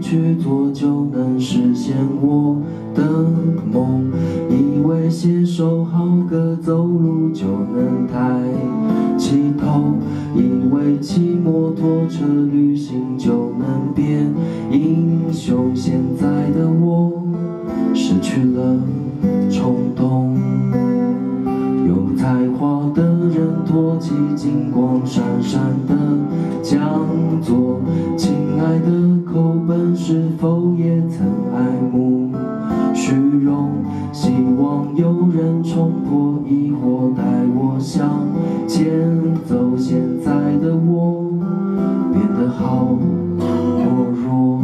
去做就能实现我的梦，以为携手好歌走路就能抬起头，以为骑摩托车旅行就能变英雄。现在的我失去了冲动，有才华的人托起金光闪闪的奖否也曾爱慕虚荣？希望有人冲破疑惑，带我向前走。现在的我变得好懦弱。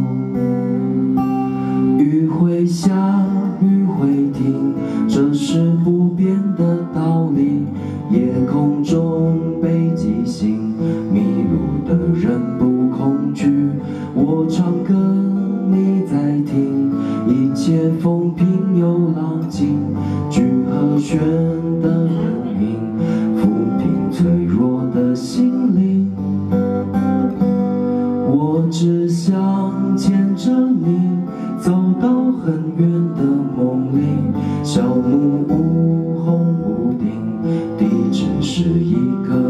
雨会下，雨会停，这是不变的道理。夜空中北极星，迷路的人不恐惧。我唱歌，在听，一切风平又浪静，聚和弦的共鸣，抚平脆弱的心灵。我只想牵着你，走到很远的梦里。小木屋红屋顶，地址是一个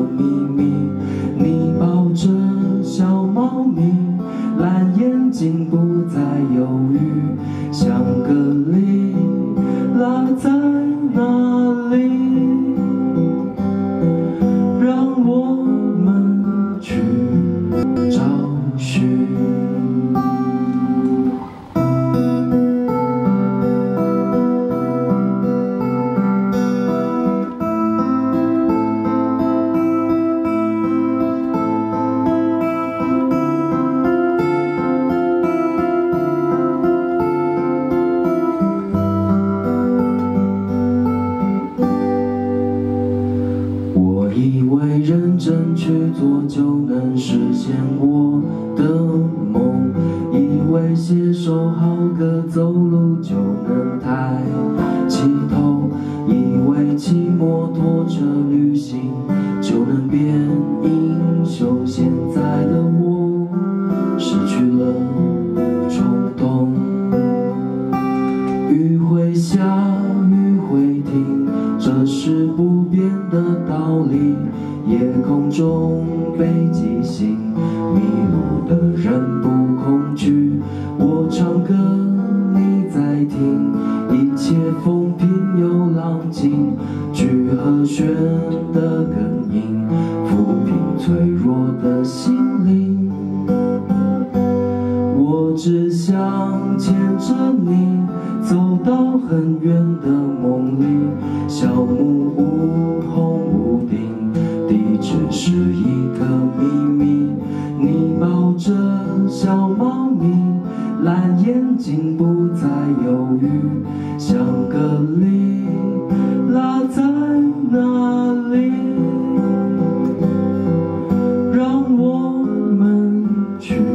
携手好歌走路就能抬起头，以为骑摩托车旅行就能变英雄。现在的我失去了冲动，雨会下，雨会停，这是不变的道理。夜空中北极星，迷路的人不听，一切风平又浪静，聚和弦的根音，抚平脆弱的心灵。我只想牵着你，走到很远的梦里，小木屋红屋顶。地址是一个秘密，你抱着小猫咪，蓝眼睛不再犹豫，香格里拉在哪里？让我们去。